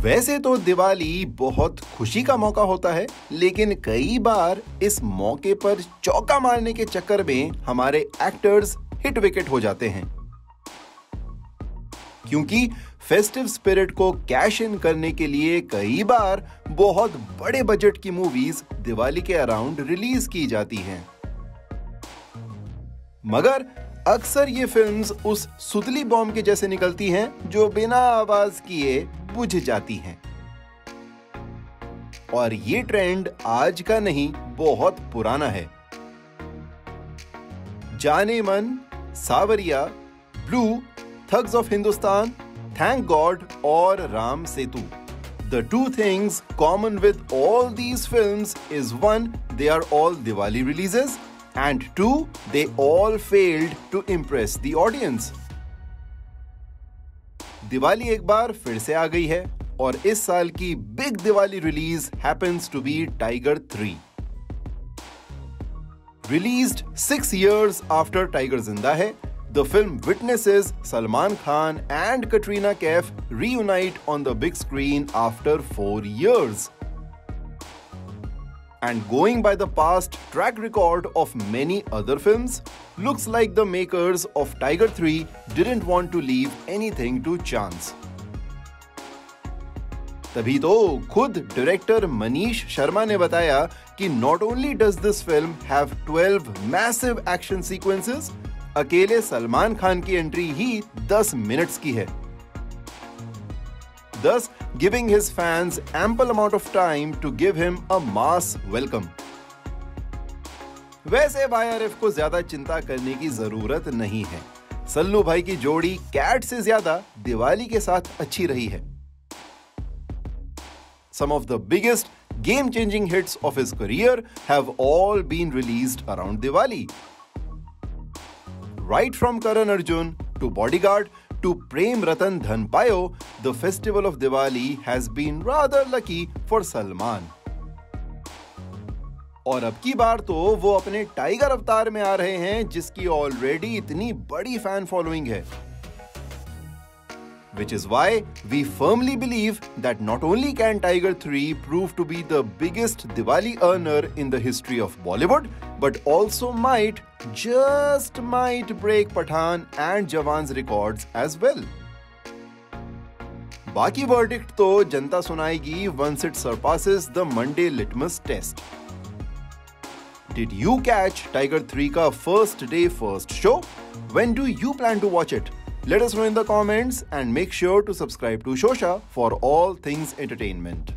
वैसे तो दिवाली बहुत खुशी का मौका होता है, लेकिन कई बार इस मौके पर चौका मारने के चक्कर में हमारे एक्टर्स हिट विकेट हो जाते हैं। क्योंकि फेस्टिव स्पिरिट को कैश इन करने के लिए कई बार बहुत बड़े बजट की मूवीज़ दिवाली के अराउंड रिलीज़ की जाती हैं। मगर अक्सर ये फिल्म्स उस सुतली बॉम्ब के जैसे निकलती हैं जो बिना आवाज़ किए बुझ जाती हैं। और ये ट्रेंड आज का नहीं बहुत पुराना है। Jaane Mann Saawariya Blue Thugs of Hindustan Thank God और Ram Setu. The two things common with all these films is one, they are all Diwali releases, and two, they all failed to impress the audience. Diwali एक बार फिर से आ गई है और इस साल की big Diwali release happens to be Tiger three released six years after Tiger Zinda Hai the film witnesses Salman Khan and Katrina Kaif reunite on the big screen after four years and going by the past track record of many other films, looks like the makers of Tiger 3 didn't want to leave anything to chance. तभी तो खुद director Manish Sharma ने बताया कि not only does this film have 12 massive action sequences अकेले सलमान खान की entry ही 10 minutes की है thus giving his fans ample amount of time to give him a mass welcome. वैसे भाई आरिफ को ज़्यादा चिंता करने की ज़रूरत नहीं है। सल्लू भाई की जोड़ी कैट से ज़्यादा दिवाली के साथ अच्छी रही है। Some of the biggest game changing hits of his career have all been released around Diwali right from Karan Arjun to Bodyguard to Prem Ratan Dhan Bio, the festival of Diwali has been rather lucky for Salman. और अब की बार तो वो अपने tiger अवतार में आ रहे हैं जिसकी ऑलरेडी इतनी बड़ी फ़ैन फॉलोइंग है which is why we firmly believe that not only can Tiger three prove to be the biggest Diwali earner in the history of Bollywood but also might, just might break Pathan and Jawan's records as well. बाकी verdict तो जनता सुनाएगी once it surpasses the Monday litmus test. Did you catch Tiger 3 का first day first show? When do you plan to watch it? Let us know in the comments and make sure to subscribe to Shosha for all things entertainment.